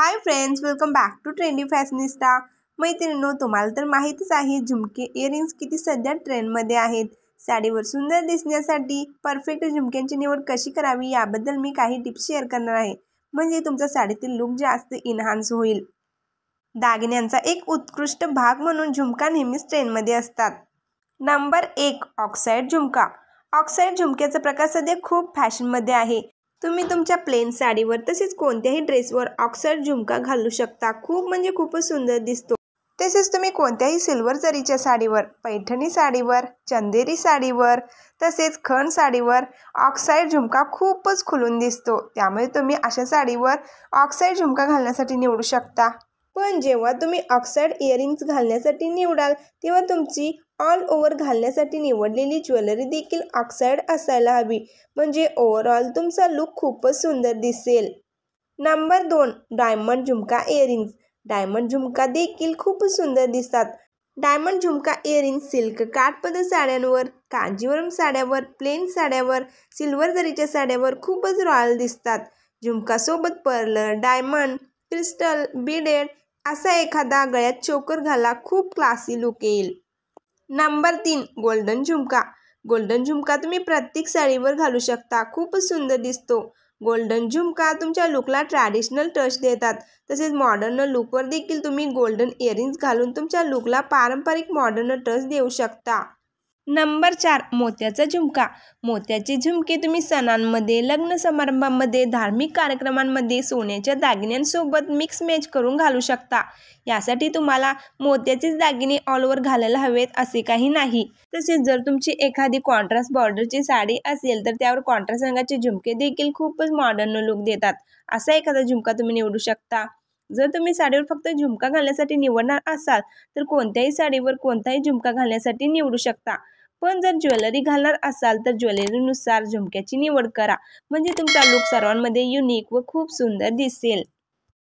Hi friends welcome back to trendy fashionista मैत्रिणींनो तुम्हाला तर माहीतच आहे झुमके इयरिंग्स किती सध्या ट्रेंडमध्ये आहेत. साडीवर सुंदर दिसण्यासाठी परफेक्ट झुमक्यांची निवड कशी करावी याबद्दल मी काही टिप्स शेअर करणार आहे. म्हणजे तुमचा साडीतील लुक जास्त इन्हान्स होईल. दागिन्यांचा एक उत्कृष्ट भाग म्हणून झुमका नेहमीच ट्रेंडमध्ये असतात. नंबर एक ऑक्साईड झुमका. ऑक्साईड झुमक्याचा प्रकार सध्या खूप फॅशनमध्ये आहे. तुम्ही तुमच्या प्लेन साडीवर तसेच कोणत्याही ड्रेसवर ऑक्साईड झुमका घालू शकता. खूप म्हणजे खूपच सुंदर दिसतो. तसेच तुम्ही कोणत्याही सिल्वर जरीच्या साडीवर पैठणी साडीवर चंदेरी साडीवर तसेच खण साडीवर ऑक्साईड झुमका खूपच खुलून दिसतो. त्यामुळे तुम्ही अशा साडीवर ऑक्साईड झुमका घालण्यासाठी निवडू शकता. पण जेव्हा तुम्ही ऑक्साईड इयरिंग्स घालण्यासाठी निवडाल तेव्हा तुमची ऑल ओव्हर घालण्यासाठी निवडलेली ज्वेलरी देखील ऑक्साईड असायला हवी. म्हणजे ओव्हरऑल तुमचा लुक खूपच सुंदर दिसेल. नंबर दोन डायमंड झुमका इयरिंग्स डायमंड झुमका देखील खूप सुंदर दिसतात. डायमंड झुमका इयरिंग सिल्क काठपदर साड्यांवर कांजीवरम साड्यावर प्लेन साड्यावर सिल्वर जरीच्या साड्यावर खूपच रॉयल दिसतात. झुमकासोबत पर्ल डायमंड क्रिस्टल बीडेड असा एखादा गळ्यात चोकर घाला खूप क्लासी लुक येईल. नंबर तीन गोल्डन झुमका. गोल्डन झुमका तुम्ही प्रत्येक साडीवर घालू शकता. खूपच सुंदर दिसतो. गोल्डन झुमका तुमच्या लुकला ट्रॅडिशनल टच देतात. तसेच मॉडर्न लुकवर देखील तुम्ही गोल्डन इयरिंग्स घालून तुमच्या लुकला पारंपरिक मॉडर्न टच देऊ शकता. नंबर चार मोत्याचा झुमका. मोत्याचे झुमके तुम्ही सणांमध्ये लग्न समारंभामध्ये धार्मिक कार्यक्रमांमध्ये सोन्याच्या दागिन्यांसोबत मिक्स मॅच करून घालू शकता. यासाठी तुम्हाला मोत्याचेच दागिने ऑल ओव्हर घालायला हवेत असे काही नाही. तसेच जर तुमची एखादी कॉन्ट्रास्ट बॉर्डरची साडी असेल तर त्यावर कॉन्ट्रास्ट रंगाचे झुमके देखील खूपच मॉडर्न लुक देतात. असा एखादा झुमका तुम्ही निवडू शकता. जर तुम्ही साडीवर फक्त झुमका घालण्यासाठी निवडणार असाल तर कोणत्याही साडीवर कोणताही झुमका घालण्यासाठी निवडू शकता. पण जर ज्वेलरी घालणार असाल तर ज्वेलरीनुसार झुमक्याची निवड करा. म्हणजे तुमचा लुक सर्वांमध्ये युनिक व खूप सुंदर दिसेल.